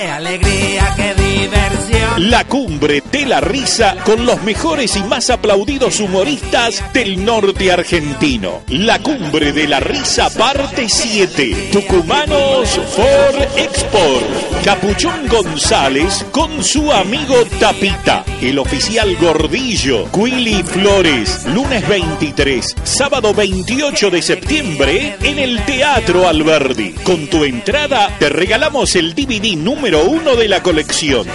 ¡Qué alegría, qué diversión! La cumbre de la risa con los mejores y más aplaudidos humoristas del norte argentino. La cumbre de la risa parte 7. Tucumanos for Export. Capuchón González con su amigo Tapita. El oficial Gordillo. Willy Flores. Lunes 23. Sábado 28 de septiembre en el Teatro Alberdi. Con tu entrada te regalamos el DVD número uno de la colección.